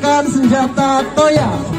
menggunakan senjata toya.